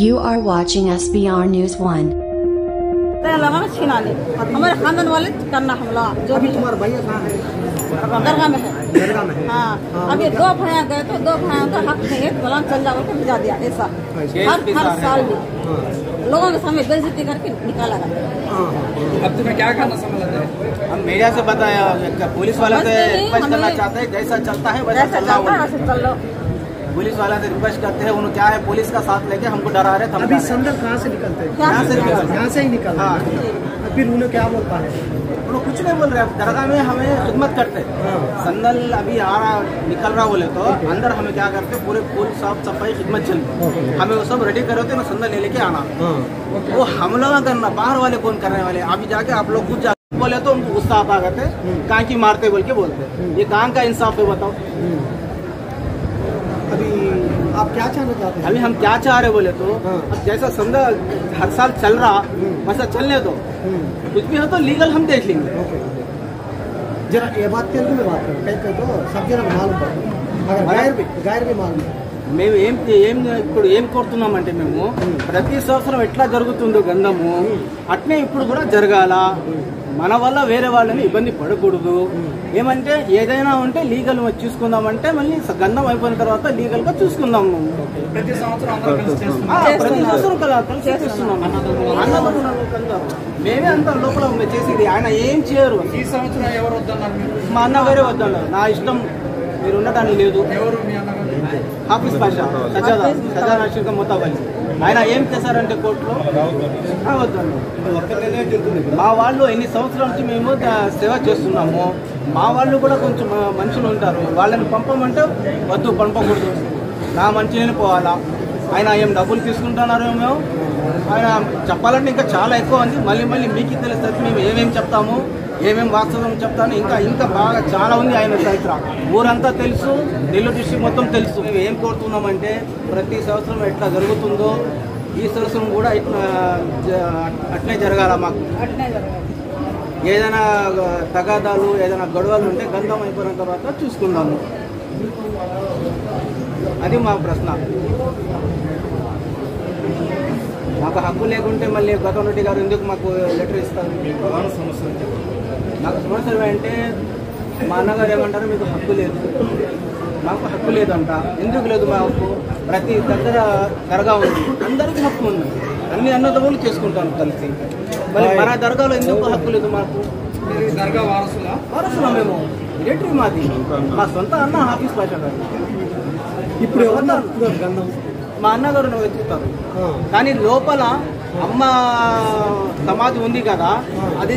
You are watching SBR News 1. लगा ना छीना ले। हमारे खानदान वाले करना हमला। जो भी तुम्हारा भैया कहाँ है। दरगाह में है। दरगाह में है। हाँ। अभी दो भैया गए तो दो भैया का हक नहीं है फलान चल जाओ को भिजा दिया ऐसा। हर हर साल भी लोगों के सामने बेइज्जती करके निकाला गया हाँ, अब तुम्हें क्या करना समझ है? हम मीडिया से बताया पुलिस वाले से करना चाहते हैं जैसा चलता है वैसा चलना पुलिस वाले से रिक्वेस्ट करते हैं उन्होंने क्या है पुलिस का साथ लेके हमको डरा रहे अभी धमका रहे। संदल कहाँ से निकलते हैं? यहाँ से निकलते यहाँ से ही निकल हाँ। फिर उन्हें क्या बोलता है वो कुछ नहीं बोल रहे दरगाह में हमें खिदमत करते हैं। संदल अभी आ रहा निकल रहा बोले तो अंदर हमें क्या करते पूरे फूल साफ़ सफ़ाई खिदमत ओके। हमें वो सब रेडी करे होते ना संदल ले लेके आना। हाँ। वो हम लोग करना बाहर वाले कौन करने वाले अभी जाके आप लोग खुद जा बोले तो उनको गुस्सा आता करते कहाँ की मारते बोल के बोलते ये कहाँ का इंसाफ है बताओ। अभी आप क्या चाहना चाहते हैं अभी हम क्या चाह रहे बोले तो हाँ। अब जैसा समझा हर साल चल रहा वैसा चलने दो हम्म, कुछ भी हो तो लीगल हम देख लेंगे ओके जरा ये बात तेलुगु में बात करो कहीं कहीं तो सब जरा मालूम पड़ता अगर गायर भी गायर भी मालूम है మేము ఏం ఏం ఇప్పుడు ఏం కోరుతున్నామంటే మేము ప్రతి సంవత్సరం ఎట్లా జరుగుతుందో గంధము అట్నే ఇప్పుడు కూడా జరగాల మన వల్ల వేరే వాళ్ళని ఇబ్బంది పడకూడదు. ఏమంటే ఏదైనా ఉంటే లీగల్ చూసుకుందామంటే మళ్ళీ గంధం అయిపోయిన తర్వాత లీగల్గా చూసుకుందాము. ప్రతి సంవత్సరం ప్రతి కదా చేస్తున్నాం. మేమే అంత లోపల చేసేది. ఆయన ఏం చేయరు. ఈ సంవత్సరం ఎవరు వద్దన్నారు మా అన్న వేరే వద్దన్నారు నా ఇష్టం మీరు ఉండటానికి లేదు. ఎవరు హాఫీస్ పాషా సజాదా సజాదా శిల్క మొత్తాబలి ఆయన ఏం చేశారంటే కోర్టులో? మా వాళ్ళు ఎన్ని సంవత్సరాల నుంచి మేము సేవ చేస్తున్నాము. మా వాళ్ళు కూడా కొంచెం మనుషులు ఉంటారు. వాళ్ళని పంపమంటే వద్దు పంపకూడదు. నా మంచి వెళ్ళిపోవాలా ఆయన ఏం డబ్బులు తీసుకుంటున్నారు మేము ఆయన చెప్పాలంటే ఇంకా చాలా ఎక్కువ ఉంది. మళ్ళీ మళ్ళీ మీకు తెలుస్తుంది మేము ఏమేమి చెప్తాము ఏమేమి వాస్తవం చెప్తాను. ఇంకా ఇంకా బాగా చాలా ఉంది ఆయన చరిత్ర. ఊరంతా తెలుసు నెల్లూరు డిస్టిక్ మొత్తం తెలుసు. మేము ఏం కోరుతున్నామంటే ప్రతి సంవత్సరం ఎట్లా జరుగుతుందో ఈ సంవత్సరం కూడా ఇట్లా అట్లే జరగాల మాకు. ఏదైనా తగాదాలు ఏదైనా గొడవలు ఉంటే గంధం అయిపోయిన తర్వాత చూసుకుందాము. అది మా ప్రశ్న. మాకు హక్కు లేకుంటే మళ్ళీ గౌతమ్ రెడ్డి గారు ఎందుకు మాకు లెటర్ ఇస్తారు? నాకు సమస్యలు అంటే మా అన్నగారు ఏమంటారు మీకు హక్కు లేదు. మాకు హక్కు లేదంట. ఎందుకు లేదు మా హక్కు ప్రతి దగ్గర దర్గా ఉంది. అందరికీ హక్కు ఉంది. అన్ని అన్నదమ్ములు చేసుకుంటాను కలిసి. మరి మన దర్గాలో ఎందుకు హక్కు లేదు మాకు? దర్గా వారసులా? వారసులా మేము. మిలిటరీ మాది. మా సొంత అన్న ఆఫీస్ గారు ఇప్పుడు ఎవరు మా అన్నగారు నువ్వు వెతుకుతారు కానీ లోపల అమ్మ సమాధి ఉంది కదా అది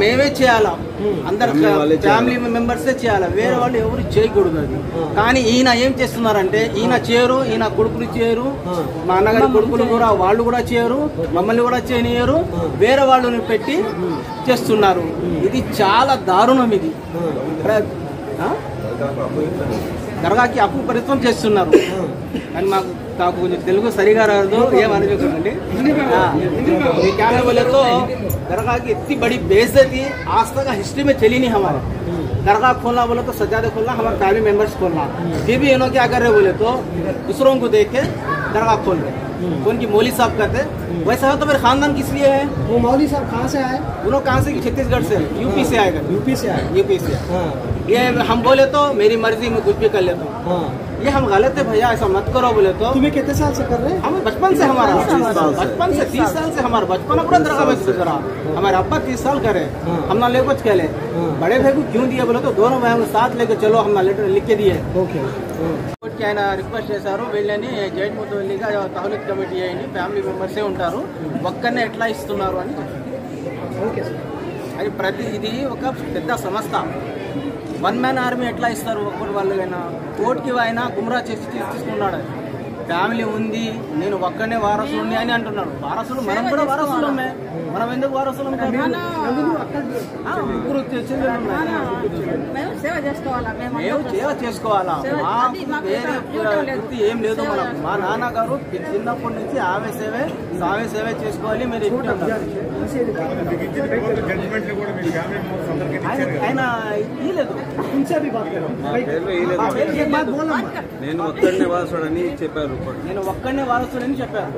మేమే చేయాలా? అందరు ఫ్యామిలీ మెంబర్సే చేయాలి? వేరే వాళ్ళు ఎవరు చేయకూడదు అది. కానీ ఈయన ఏం చేస్తున్నారంటే ఈయన చేయరు ఈయన కొడుకులు చేయరు మా అన్నగారి కొడుకులు కూడా వాళ్ళు కూడా చేయరు మమ్మల్ని కూడా చేయనియరు వేరే వాళ్ళని పెట్టి చేస్తున్నారు. ఇది చాలా దారుణం ఇది? దర్గాకి అప్పు పరితం చేస్తున్నారు కానీ మాకు నాకు కొంచెం తెలుగు సరిగా రాదు ఏమనుకోకండి ये क्या है बोले तो दरगाह की इतनी बड़ी बेइज्जती आज तक हिस्ट्री में चली नहीं हमारे दरगाह खोलना बोले तो सजादे खोलना हमारे फैमिली मेंबर्स खोलना फिर भी इन्होंने क्या कर रहे बोले तो दूसरों को देख के दरगाह खोल रहे उनकी मौली साहब कहते वैसा है तो मेरे खानदान किस लिए है वो मौली साहब कहाँ से आए उन्होंने कहाँ से छत्तीसगढ़ से यूपी से आएगा यूपी से आए यूपी से हाँ ये हम बोले तो मेरी मर्जी में कुछ भी कर लेता हूँ हाँ ये हम गलत है भैया ऐसा मत करो बोले तो तुम्हें कितने साल से कर रहे हैं हमें बचपन से हमारा बचपन से तीस साल से हमारा बचपन पूरा दरगाह में गुजरा हमारे अब्बा तीस साल करे हाँ। हम ना ले कुछ कहले हाँ। बड़े भाई को क्यों दिए बोले तो दोनों भाई हम साथ लेके चलो हम ना लेटर लिख के दिए ఓకే కోర్టుకి ఆయన రిక్వెస్ట్ చేశారు వీళ్ళని జైట్ ముద్దవల్లిగా తహలీద్ కమిటీ అయ్యి ఫ్యామిలీ మెంబర్సే ఉంటారు ఒక్కనే ఎట్లా ఇస్తున్నారు అని చెప్పారు. ఓకే సార్ అది ప్రతి ఇది ఒక పెద్ద సంస్థ వన్ మ్యాన్ ఆర్మీ ఎట్లా ఇస్తారు? ఒక్కటి వాళ్ళైనా కోర్టుకి అయినా గుమ్రా చేసి తీసుకున్నాడు ఫ్యామిలీ ఉంది నేను ఒక్కనే వారసులుండి అని అంటున్నాడు. వారసులు మనం కూడా వారసులమే. మనం ఎందుకు వారసులు ముగ్గురు మేము సేవ చేసుకోవాలా? మా వేరే వృత్తి ఏం లేదు మనం మా నాన్నగారు చిన్నప్పటి నుంచి ఆమె సేవే స్వామి సేవే చేసుకోవాలి మీరు ఆయన ఇయ్యలేదు. నేను ఒక్కడిని వారసుడని చెప్పారు. నేను ఒక్కడనే వారసుడని చెప్పారు.